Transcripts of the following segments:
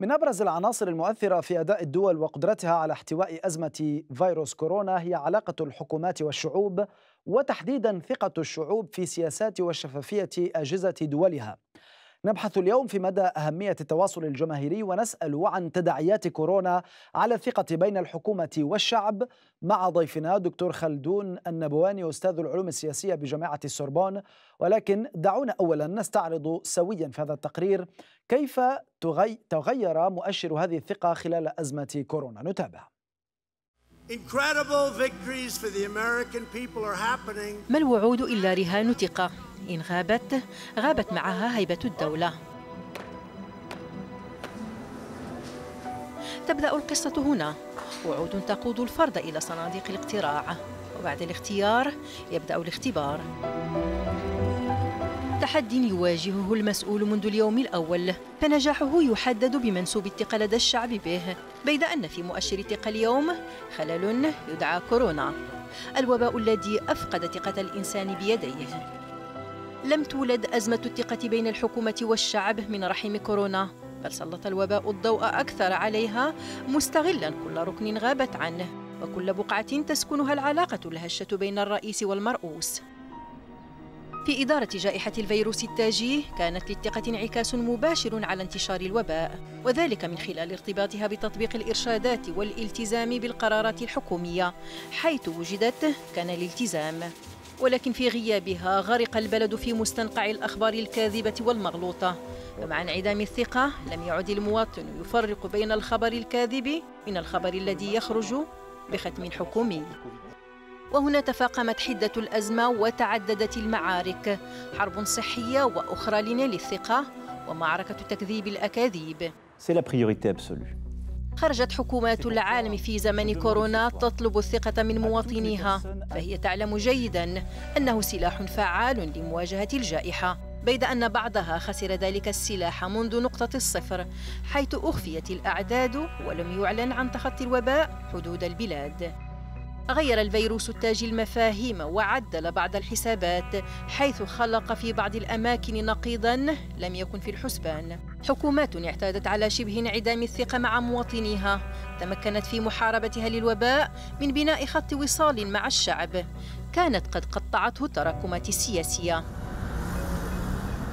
من أبرز العناصر المؤثرة في أداء الدول وقدرتها على احتواء أزمة فيروس كورونا هي علاقة الحكومات والشعوب وتحديدا ثقة الشعوب في سياسات وشفافية أجهزة دولها. نبحث اليوم في مدى أهمية التواصل الجماهيري ونسأل عن تداعيات كورونا على الثقة بين الحكومة والشعب. مع ضيفنا دكتور خلدون النبواني أستاذ العلوم السياسية بجامعة السوربون. ولكن دعونا أولا نستعرض سويا في هذا التقرير كيف تغير مؤشر هذه الثقة خلال أزمة كورونا. نتابع. ما الوعود إلا رهان ثقة؟ إن غابت غابت معها هيبة الدولة. تبدأ القصة هنا. وعود تقود الفرد إلى صناديق الاقتراع. وبعد الاختيار يبدأ الاختبار. تحدي يواجهه المسؤول منذ اليوم الأول. فنجاحه يحدد بمنسوب الثقة لدى الشعب به. بيد أن في مؤشر الثقة اليوم خلل يدعى كورونا. الوباء الذي أفقد ثقة الإنسان بيديه. لم تولد أزمة الثقة بين الحكومة والشعب من رحم كورونا بل سلط الوباء الضوء أكثر عليها مستغلا كل ركن غابت عنه وكل بقعة تسكنها العلاقة الهشة بين الرئيس والمرؤوس. في إدارة جائحة الفيروس التاجي كانت للثقة انعكاس مباشر على انتشار الوباء وذلك من خلال ارتباطها بتطبيق الإرشادات والالتزام بالقرارات الحكومية حيث وجدت كان الالتزام. ولكن في غيابها غرق البلد في مستنقع الأخبار الكاذبة والمغلوطة. ومع انعدام الثقة لم يعد المواطن يفرق بين الخبر الكاذب من الخبر الذي يخرج بختم حكومي. وهنا تفاقمت حدة الأزمة وتعددت المعارك حرب صحية وأخرى لنيل الثقة ومعركة تكذيب الأكاذيب. C'est la priorité absolue. خرجت حكومات العالم في زمن كورونا تطلب الثقة من مواطنيها فهي تعلم جيدا أنه سلاح فعال لمواجهة الجائحة بيد أن بعضها خسر ذلك السلاح منذ نقطة الصفر حيث أخفيت الأعداد ولم يعلن عن تخطي الوباء حدود البلاد. غير الفيروس التاج المفاهيم وعدل بعض الحسابات حيث خلق في بعض الأماكن نقيضا لم يكن في الحسبان. حكومات اعتادت على شبه انعدام الثقة مع مواطنيها. تمكنت في محاربتها للوباء من بناء خط وصال مع الشعب. كانت قد قطعته التراكمات السياسية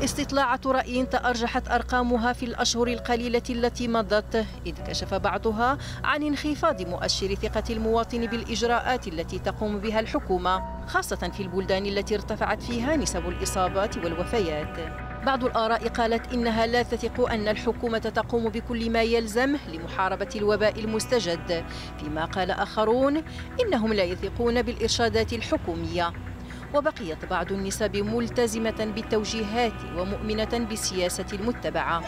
استطلاعة رأي تأرجحت أرقامها في الأشهر القليلة التي مضت إذ كشف بعضها عن انخفاض مؤشر ثقة المواطن بالإجراءات التي تقوم بها الحكومة خاصة في البلدان التي ارتفعت فيها نسب الإصابات والوفيات. بعض الآراء قالت إنها لا تثق أن الحكومة تقوم بكل ما يلزم لمحاربة الوباء المستجد فيما قال آخرون إنهم لا يثقون بالإرشادات الحكومية. وبقيت بعض النسب ملتزمة بالتوجيهات ومؤمنة بالسياسة المتبعة.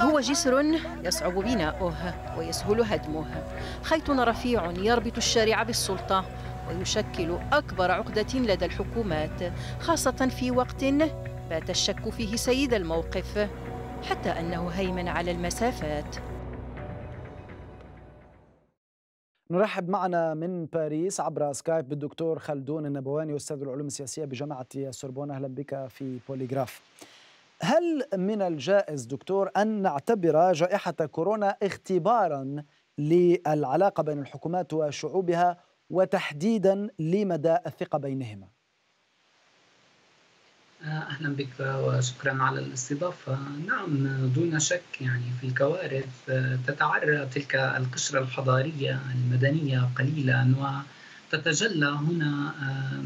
هو جسر يصعب بناؤه ويسهل هدمه خيط رفيع يربط الشارع بالسلطة ويشكل أكبر عقدة لدى الحكومات خاصة في وقت بات الشك فيه سيد الموقف حتى أنه هيمن على المسافات. نرحب معنا من باريس عبر سكايب بالدكتور خلدون النبواني أستاذ العلوم السياسية بجامعة السوربون أهلا بك في بوليغراف. هل من الجائز دكتور أن نعتبر جائحة كورونا اختبارا للعلاقة بين الحكومات وشعوبها وتحديدا لمدى الثقة بينهما؟ أهلا بك وشكرا على الاستضافة. نعم دون شك يعني في الكوارث تتعرى تلك القشرة الحضارية المدنية قليلا وتتجلى هنا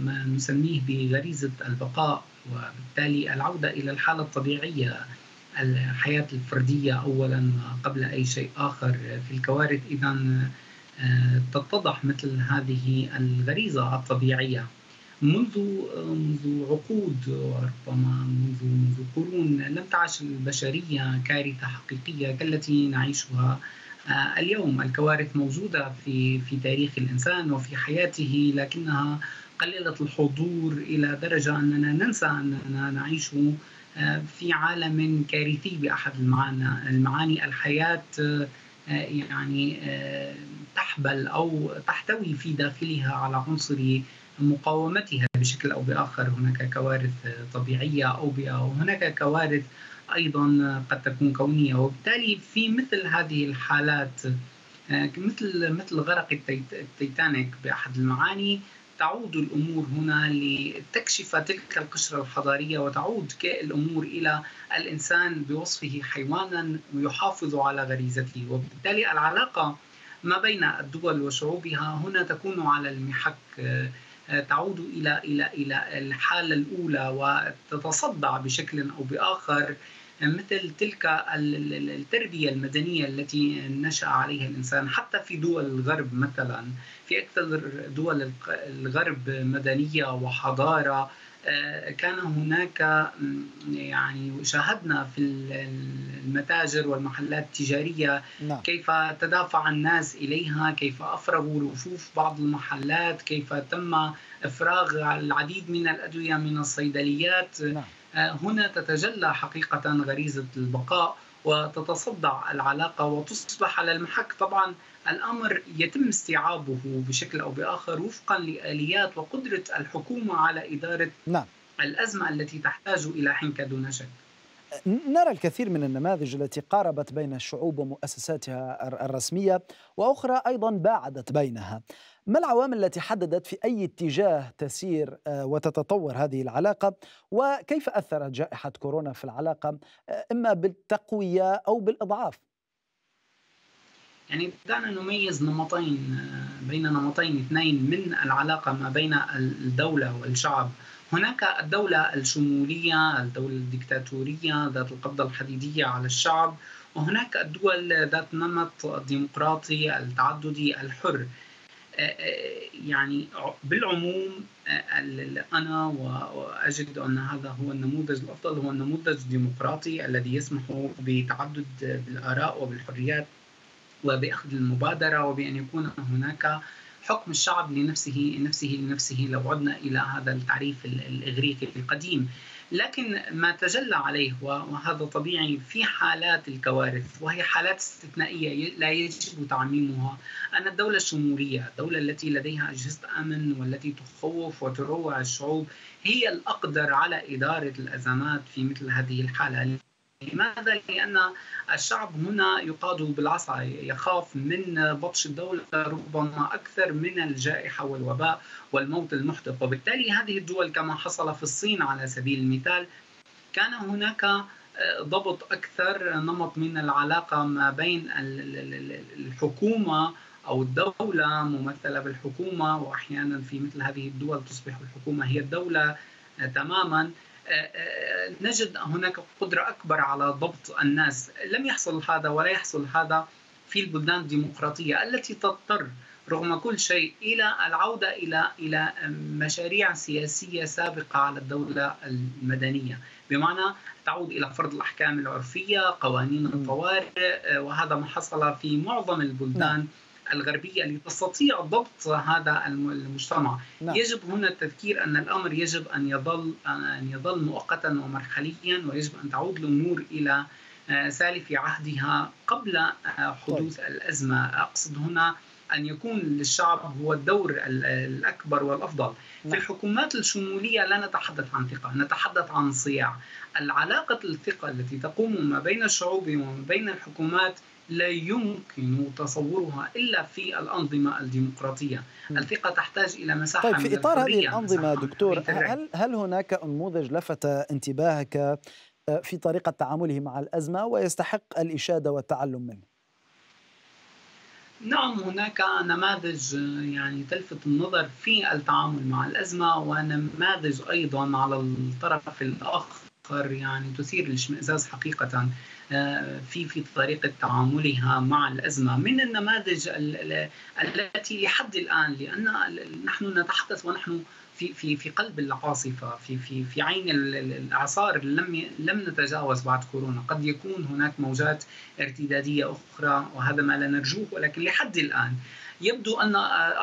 ما نسميه بغريزة البقاء وبالتالي العودة إلى الحالة الطبيعية الحياة الفردية اولا قبل أي شيء آخر في الكوارث. اذا تتضح مثل هذه الغريزة الطبيعية. منذ منذ عقود وربما منذ منذ قرون لم تعش البشرية كارثة حقيقية كالتي نعيشها اليوم. الكوارث موجودة في في تاريخ الإنسان وفي حياته لكنها قليله الحضور إلى درجة أننا ننسى أننا نعيش في عالم كارثي بأحد المعاني المعاني. الحياة يعني تحبل أو تحتوي في داخلها على عنصر مقاومتها بشكل أو بآخر. هناك كوارث طبيعية أو وهناك كوارث أيضا قد تكون كونية. وبالتالي في مثل هذه الحالات مثل مثل غرق التيتانيك بأحد المعاني تعود الأمور هنا لتكشف تلك القشرة الحضارية وتعود الأمور إلى الإنسان بوصفه حيوانا يحافظ على غريزته. وبالتالي العلاقة ما بين الدول وشعوبها هنا تكون على المحك تعود إلى إلى إلى الحالة الأولى وتتصدع بشكل أو بآخر مثل تلك التربية المدنية التي نشأ عليها الإنسان حتى في دول الغرب مثلا. في أكثر دول الغرب مدنية وحضارة كان هناك يعني شاهدنا في المتاجر والمحلات التجارية نعم. كيف تدافع الناس إليها كيف أفرغوا رفوف بعض المحلات كيف تم إفراغ العديد من الأدوية من الصيدليات نعم. آه، هنا تتجلى حقيقة غريزة البقاء وتتصدع العلاقة وتصبح على المحك طبعا الأمر يتم استيعابه بشكل أو بآخر وفقا لآليات وقدرة الحكومة على إدارة نعم. الأزمة التي تحتاج إلى حنكة دون شك نرى الكثير من النماذج التي قاربت بين الشعوب ومؤسساتها الرسمية وأخرى أيضا باعدت بينها. ما العوامل التي حددت في أي اتجاه تسير آه، وتتطور هذه العلاقة؟ وكيف أثرت جائحة كورونا في العلاقة آه، إما بالتقوية أو بالإضعاف؟ يعني دعنا نميز نمطين آه، بين نمطين اثنين من العلاقة ما بين الدولة والشعب. هناك الدولة الشمولية الدولة الدكتاتورية ذات القبضة الحديدية على الشعب وهناك الدول ذات نمط الديمقراطي التعددي الحر. يعني بالعموم أنا وأجد أن هذا هو النموذج الأفضل هو النموذج الديمقراطي الذي يسمح بتعدد بالآراء وبالحريات وبأخذ المبادرة وبأن يكون هناك حكم الشعب لنفسه نفسه لنفسه. لو عدنا إلى هذا التعريف الاغريقي القديم. لكن ما تجلى عليه وهذا طبيعي في حالات الكوارث وهي حالات استثنائية لا يجب تعميمها. أن الدولة الشمولية، الدولة التي لديها اجهزه أمن والتي تخوف وتروع الشعوب هي الأقدر على إدارة الأزمات في مثل هذه الحالة. لماذا؟ لأن الشعب هنا يقاد بالعصا يخاف من بطش الدولة ربما أكثر من الجائحة والوباء والموت المحدق وبالتالي هذه الدول كما حصل في الصين على سبيل المثال كان هناك ضبط أكثر نمط من العلاقة ما بين الحكومة أو الدولة ممثلة بالحكومة وأحيانا في مثل هذه الدول تصبح الحكومة هي الدولة تماما نجد هناك قدرة أكبر على ضبط الناس. لم يحصل هذا ولا يحصل هذا في البلدان الديمقراطية التي تضطر رغم كل شيء إلى العودة إلى إلى مشاريع سياسية سابقة على الدولة المدنية، بمعنى تعود إلى فرض الأحكام العرفية، قوانين الطوارئ وهذا ما حصل في معظم البلدان. الغربية لتستطيع ضبط هذا المجتمع نعم. يجب هنا التذكير أن الأمر يجب أن يظل أن يظل مؤقتا ومرحليا ويجب أن تعود الأمور إلى آه، سالف عهدها قبل آه، حدوث طيب. الأزمة أقصد هنا أن يكون للشعب هو الدور الأكبر والأفضل. نعم. في الحكومات الشمولية لا نتحدث عن ثقة نتحدث عن صياع. العلاقة الثقة التي تقوم ما بين الشعوب وما بين الحكومات لا يمكن تصورها إلا في الأنظمة الديمقراطية، الثقة تحتاج إلى مساحة طيب في إطار هذه الأنظمة دكتور هل هل هناك نموذج لفت انتباهك آه، في طريقة تعامله مع الأزمة ويستحق الإشادة والتعلم منه؟ نعم هناك نماذج يعني تلفت النظر في التعامل مع الأزمة ونماذج أيضا على الطرف الآخر يعني تثير الاشمئزاز حقيقه آه، في في طريقة تعاملها مع الأزمة. من النماذج التي لحد الآن لأن نحن نتحدث ونحن في في في قلب العاصفه في في في عين الأعصار لم لم نتجاوز بعد كورونا. قد يكون هناك موجات ارتدادية أخرى وهذا ما لا نرجوه ولكن لحد الآن يبدو أن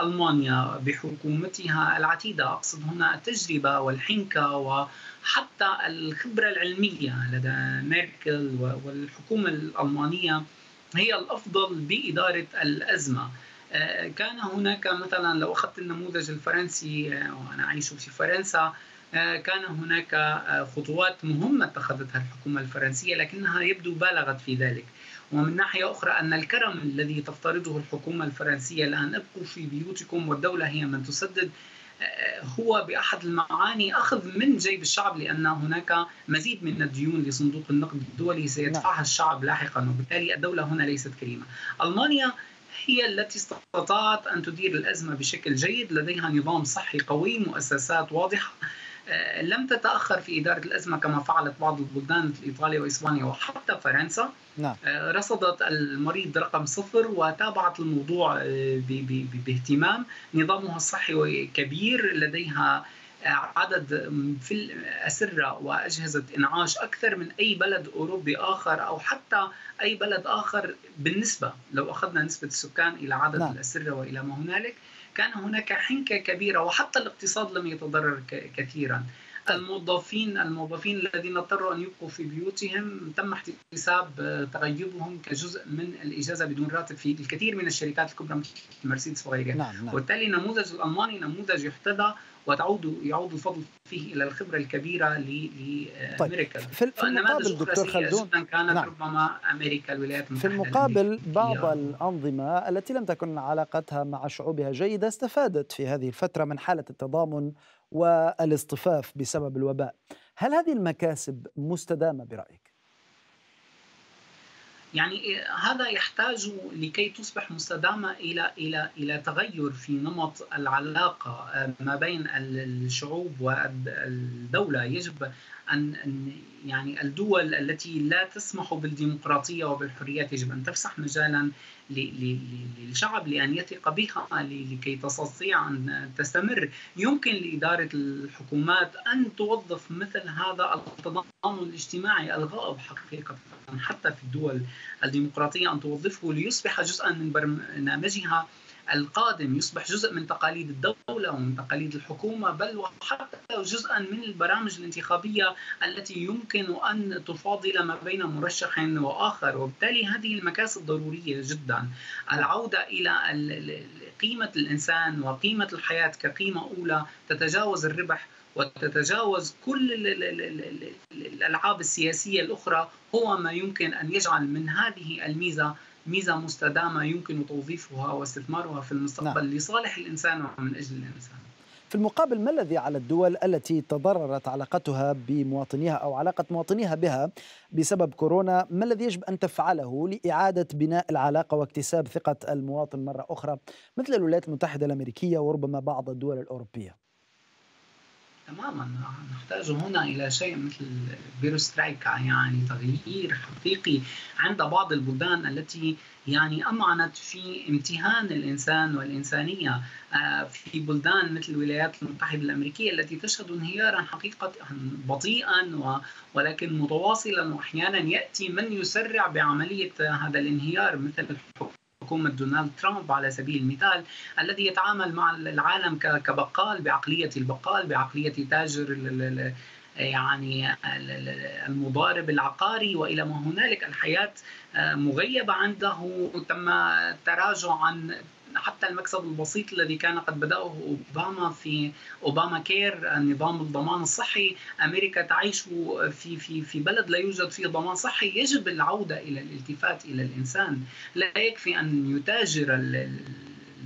ألمانيا بحكومتها العتيدة أقصد هنا التجربة والحنكة وحتى الخبرة العلمية لدى ميركل والحكومة الألمانية هي الأفضل بإدارة الأزمة. كان هناك مثلا لو أخذت النموذج الفرنسي وأنا أعيش في فرنسا كان هناك خطوات مهمة اتخذتها الحكومة الفرنسية لكنها يبدو بالغت في ذلك ومن ناحية أخرى أن الكرم الذي تفترضه الحكومة الفرنسية الآن ابقوا في بيوتكم والدولة هي من تسدد هو بأحد المعاني أخذ من جيب الشعب لأن هناك مزيد من الديون لصندوق النقد الدولي سيدفعها نعم. الشعب لاحقا وبالتالي الدولة هنا ليست كريمة. ألمانيا هي التي استطاعت أن تدير الأزمة بشكل جيد، لديها نظام صحي قوي، مؤسسات واضحة، آه، لم تتأخر في إدارة الأزمة كما فعلت بعض البلدان مثل إيطاليا وإسبانيا وحتى فرنسا. نعم. آه، رصدت المريض رقم صفر وتابعت الموضوع آه، باهتمام. نظامها الصحي كبير لديها عدد في الأسرة وأجهزة إنعاش أكثر من أي بلد أوروبي آخر أو حتى أي بلد آخر بالنسبة لو أخذنا نسبة السكان إلى عدد نعم. الأسرة وإلى ما هنالك كان هناك حنكة كبيرة وحتى الاقتصاد لم يتضرر كثيرا الموظفين الموظفين الذين اضطروا أن يبقوا في بيوتهم تم احتساب تغيبهم كجزء من الإجازة بدون راتب في الكثير من الشركات الكبرى مثل مرسيدس وغيرها. نعم نعم. وبالتالي النموذج الألماني نموذج يحتذى وتعود يعود الفضل فيه إلى الخبرة الكبيرة لامريكا طيب. في, في المقابل دكتور خلدون كانت نعم. ربما أمريكا الولايات المتحدة في المقابل بعض الأنظمة التي لم تكن علاقتها مع شعوبها جيدة استفادت في هذه الفترة من حالة التضامن والاصطفاف بسبب الوباء. هل هذه المكاسب مستدامة برأيك؟ يعني هذا يحتاج لكي تصبح مستدامة إلى إلى إلى تغير في نمط العلاقة ما بين الشعوب والدولة يجب ان يعني الدول التي لا تسمح بالديمقراطية وبالحريات يجب أن تفسح مجالا للشعب لأن يثق بها لكي تستطيع أن تستمر. يمكن لإدارة الحكومات أن توظف مثل هذا التضامن الاجتماعي الغائب حقيقة حتى في الدول الديمقراطية أن توظفه ليصبح جزءا من برنامجها. القادم يصبح جزء من تقاليد الدولة ومن تقاليد الحكومة بل وحتى جزءا من البرامج الانتخابية التي يمكن أن تفاضل ما بين مرشح وآخر. وبالتالي هذه المكاسب ضرورية جدا. العودة إلى قيمة الإنسان وقيمة الحياة كقيمة أولى تتجاوز الربح وتتجاوز كل الألعاب السياسية الأخرى هو ما يمكن أن يجعل من هذه الميزة ميزة مستدامة يمكن توظيفها واستثمارها في المستقبل نعم. لصالح الإنسان ومن أجل الإنسان. في المقابل ما الذي على الدول التي تضررت علاقتها بمواطنيها أو علاقة مواطنيها بها بسبب كورونا، ما الذي يجب أن تفعله لإعادة بناء العلاقة واكتساب ثقة المواطن مرة أخرى مثل الولايات المتحدة الأمريكية وربما بعض الدول الأوروبية؟ تماما نحتاج هنا إلى شيء مثل بيروسترايكا يعني تغيير حقيقي عند بعض البلدان التي يعني أمعنت في امتهان الإنسان والإنسانية. آه، في بلدان مثل الولايات المتحدة الأمريكية التي تشهد انهيارا حقيقة بطيئا ولكن متواصلا واحيانا يأتي من يسرع بعملية هذا الانهيار مثل حكومة دونالد ترامب على سبيل المثال الذي يتعامل مع العالم كبقال بعقلية البقال بعقلية تاجر يعني المضارب العقاري وإلى ما هنالك الحياة مغيبة عنده تم التراجع عن حتى المكسب البسيط الذي كان قد بدأه أوباما في أوباما كير نظام الضمان الصحي. أمريكا تعيش في في في بلد لا يوجد فيه ضمان صحي. يجب العودة إلى الالتفات إلى الإنسان. لا يكفي أن يتاجر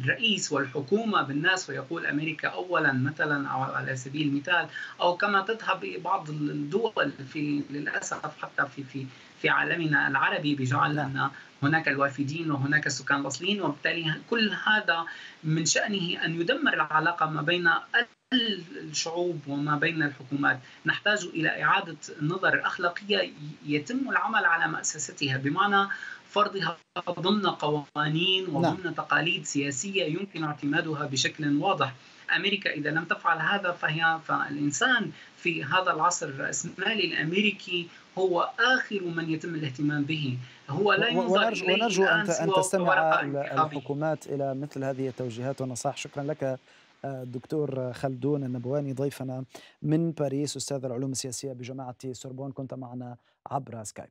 الرئيس والحكومة بالناس ويقول أمريكا أولا مثلا أو على سبيل المثال أو كما تذهب بعض الدول في للأسف حتى في في في عالمنا العربي بجعل أن هناك الوافدين وهناك السكان الأصليين وبالتالي كل هذا من شأنه أن يدمر العلاقة ما بين الشعوب وما بين الحكومات. نحتاج إلى إعادة النظر الاخلاقيه يتم العمل على مؤسستها بمعنى فرضها ضمن قوانين نعم. وضمن تقاليد سياسية يمكن اعتمادها بشكل واضح. أمريكا إذا لم تفعل هذا فهي فالإنسان في هذا العصر الرأسمالي الأمريكي هو آخر من يتم الاهتمام به. هو لا ينظر ونرجو, ونرجو أن أن تستمع الحكومات إلى مثل هذه التوجيهات والنصائح شكرا لك الدكتور خلدون النبواني ضيفنا من باريس أستاذ العلوم السياسية بجامعة سوربون. كنت معنا عبر سكايب.